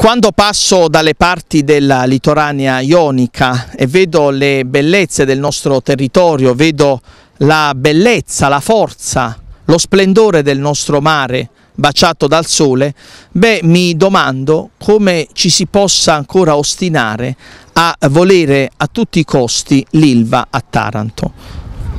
Quando passo dalle parti della litoranea ionica e vedo le bellezze del nostro territorio, vedo la bellezza, la forza, lo splendore del nostro mare baciato dal sole, beh mi domando come ci si possa ancora ostinare a volere a tutti i costi l'Ilva a Taranto.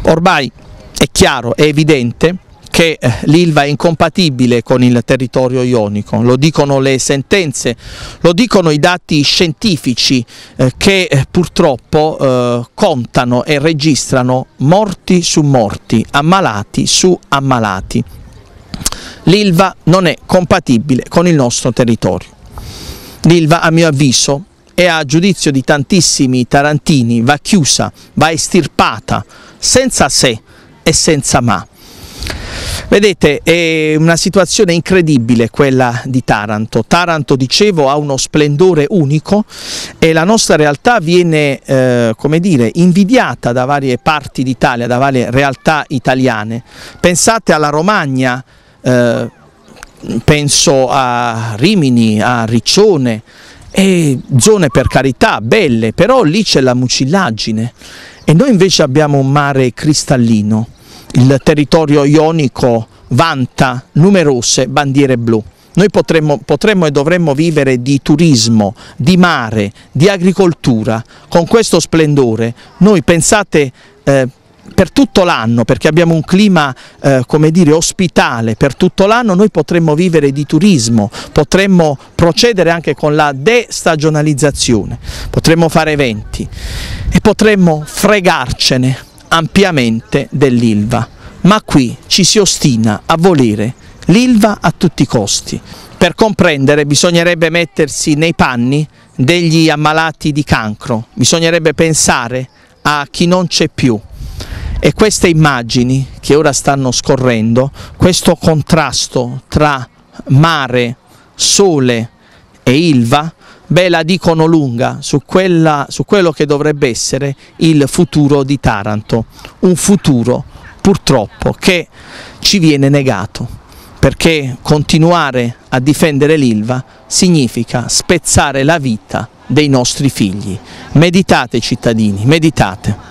Ormai è chiaro, è evidente che eh, l'Ilva è incompatibile con il territorio ionico, lo dicono le sentenze, lo dicono i dati scientifici eh, che eh, purtroppo contano e registrano morti su morti, ammalati su ammalati. L'Ilva non è compatibile con il nostro territorio. L'Ilva, a mio avviso, e a giudizio di tantissimi tarantini, va chiusa, va estirpata, senza se e senza ma. Vedete, è una situazione incredibile quella di Taranto. Taranto, dicevo, ha uno splendore unico e la nostra realtà viene, eh, come dire, invidiata da varie parti d'Italia, da varie realtà italiane. Pensate alla Romagna, eh, penso a Rimini, a Riccione, e zone per carità belle, però lì c'è la mucillaggine e noi invece abbiamo un mare cristallino il territorio ionico vanta numerose bandiere blu. Noi potremmo, potremmo, e dovremmo vivere di turismo, di mare, di agricoltura, con questo splendore. Noi pensate eh, per tutto l'anno, perché abbiamo un clima eh, come dire, ospitale per tutto l'anno, noi potremmo vivere di turismo, potremmo procedere anche con la destagionalizzazione, potremmo fare eventi e potremmo fregarcene ampiamente dell'Ilva, ma qui ci si ostina a volere l'Ilva a tutti i costi. Per comprendere bisognerebbe mettersi nei panni degli ammalati di cancro, bisognerebbe pensare a chi non c'è più. E queste immagini che ora stanno scorrendo, questo contrasto tra mare, sole e Ilva, beh la dicono lunga su, quella, su quello che dovrebbe essere il futuro di Taranto, un futuro purtroppo che ci viene negato, perché continuare a difendere l'Ilva significa spezzare la vita dei nostri figli. Meditate cittadini, meditate.